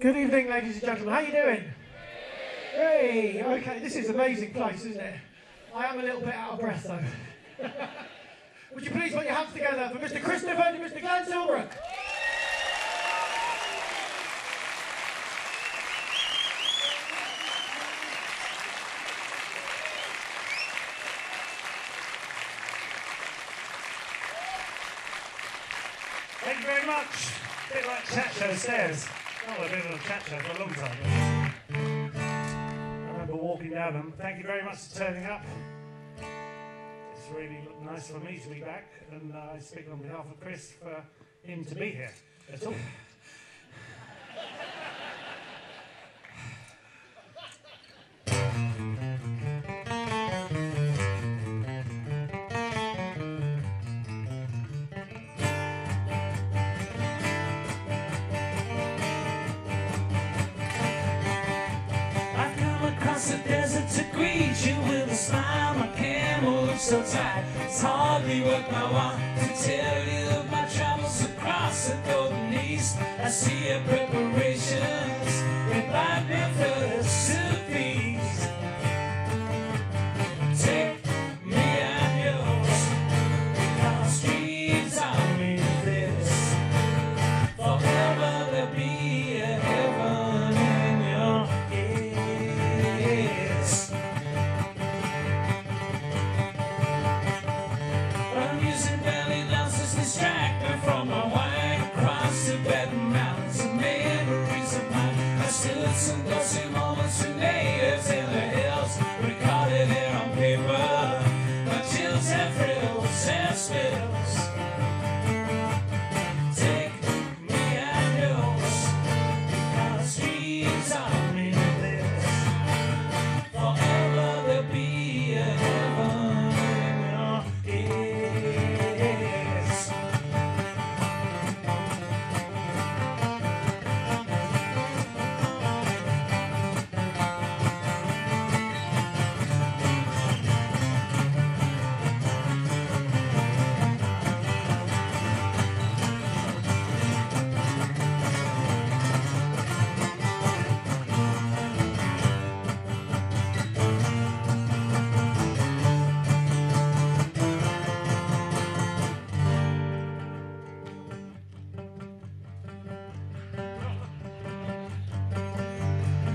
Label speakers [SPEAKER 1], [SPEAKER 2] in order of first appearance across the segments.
[SPEAKER 1] Good evening, ladies and gentlemen. How are you doing? Hey, okay, this is an amazing place, isn't it? I am a little bit out of breath though. Would you please put your hands together for Mr. Chris Difford and Mr. Glenn Tilbrook?
[SPEAKER 2] Thank you very much. A bit like chat show stairs. Oh, I've been on a chat show for a long time. I remember walking down them. Thank you very much for turning up. It's really nice for me to be back, and uh, I speak on behalf of Chris for him to be here at all.
[SPEAKER 3] So tight, it's hardly worth my while to tell you. Of my travels across the golden east. I see your preparations. Invite me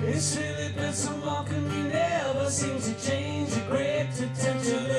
[SPEAKER 3] It's really been so long and you never seem to change. A great potential